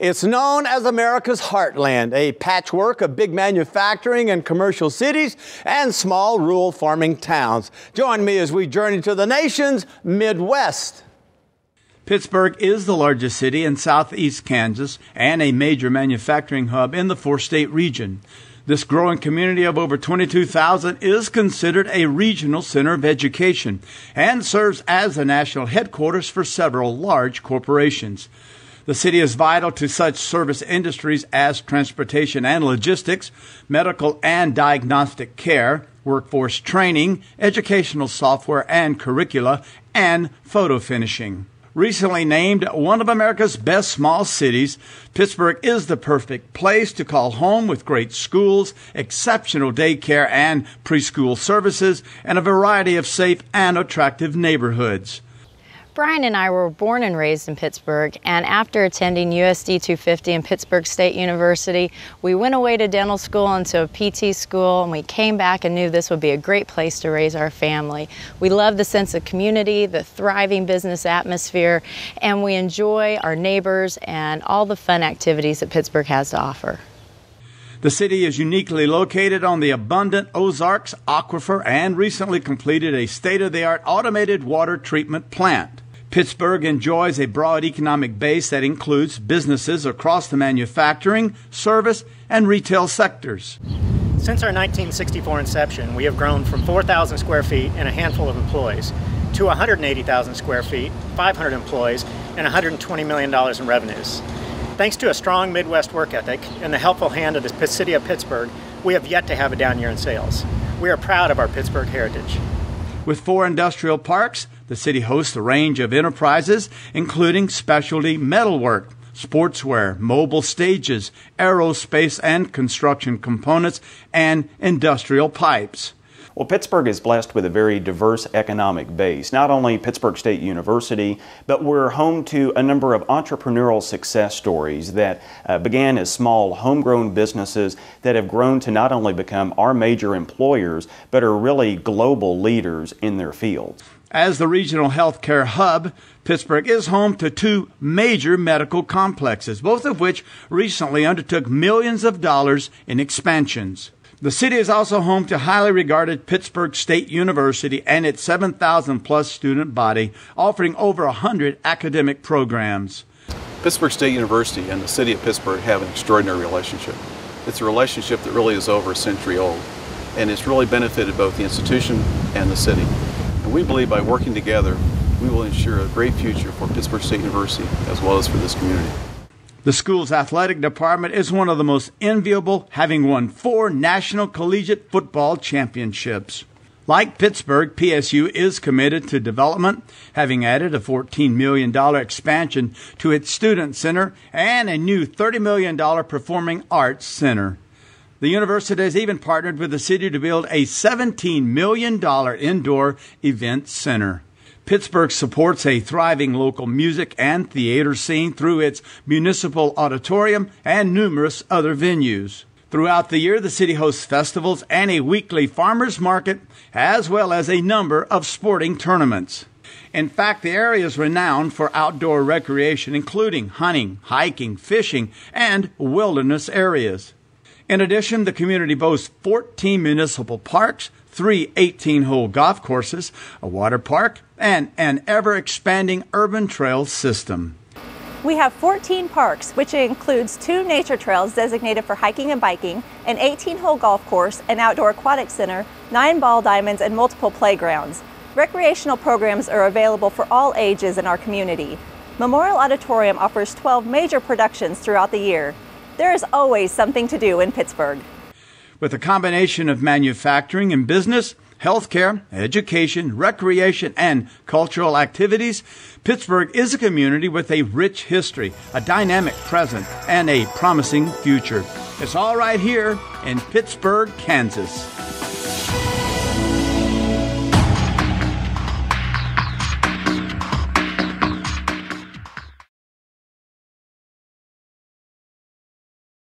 It's known as America's heartland, a patchwork of big manufacturing and commercial cities and small rural farming towns. Join me as we journey to the nation's Midwest. Pittsburg is the largest city in southeast Kansas and a major manufacturing hub in the four state region. This growing community of over 22,000 is considered a regional center of education and serves as the national headquarters for several large corporations. The city is vital to such service industries as transportation and logistics, medical and diagnostic care, workforce training, educational software and curricula, and photo finishing. Recently named one of America's best small cities, Pittsburg is the perfect place to call home with great schools, exceptional daycare and preschool services, and a variety of safe and attractive neighborhoods. Brian and I were born and raised in Pittsburg, and after attending USD 250 and Pittsburg State University, we went away to dental school and to a PT school, and we came back and knew this would be a great place to raise our family. We love the sense of community, the thriving business atmosphere, and we enjoy our neighbors and all the fun activities that Pittsburg has to offer. The city is uniquely located on the abundant Ozarks aquifer and recently completed a state of the art automated water treatment plant. Pittsburg enjoys a broad economic base that includes businesses across the manufacturing, service, and retail sectors. Since our 1964 inception, we have grown from 4,000 square feet and a handful of employees to 180,000 square feet, 500 employees, and $120 million in revenues. Thanks to a strong Midwest work ethic and the helpful hand of the city of Pittsburg, we have yet to have a down year in sales. We are proud of our Pittsburg heritage. With four industrial parks, the city hosts a range of enterprises, including specialty metalwork, sportswear, mobile stages, aerospace and construction components, and industrial pipes. Well, Pittsburg is blessed with a very diverse economic base. Not only Pittsburg State University, but we're home to a number of entrepreneurial success stories that uh, began as small homegrown businesses that have grown to not only become our major employers, but are really global leaders in their fields. As the regional healthcare hub, Pittsburg is home to two major medical complexes, both of which recently undertook millions of dollars in expansions. The city is also home to highly regarded Pittsburg State University and its 7,000 plus student body, offering over 100 academic programs. Pittsburg State University and the city of Pittsburg have an extraordinary relationship. It's a relationship that really is over a century old, and it's really benefited both the institution and the city. And we believe by working together, we will ensure a great future for Pittsburg State University as well as for this community. The school's athletic department is one of the most enviable, having won four national collegiate football championships. Like Pittsburg, PSU is committed to development, having added a $14 million expansion to its student center and a new $30 million performing arts center. The university has even partnered with the city to build a $17 million indoor event center. Pittsburg supports a thriving local music and theater scene through its municipal auditorium and numerous other venues. Throughout the year, the city hosts festivals and a weekly farmers market, as well as a number of sporting tournaments. In fact, the area is renowned for outdoor recreation, including hunting, hiking, fishing, and wilderness areas. In addition, the community boasts 14 municipal parks, three 18 hole golf courses, a water park, and an ever expanding urban trail system. We have 14 parks, which includes two nature trails designated for hiking and biking, an 18 hole golf course, an outdoor aquatic center, nine ball diamonds, and multiple playgrounds. Recreational programs are available for all ages in our community. Memorial Auditorium offers 12 major productions throughout the year. There is always something to do in Pittsburg. With a combination of manufacturing and business, healthcare, education, recreation, and cultural activities, Pittsburg is a community with a rich history, a dynamic present, and a promising future. It's all right here in Pittsburg, Kansas.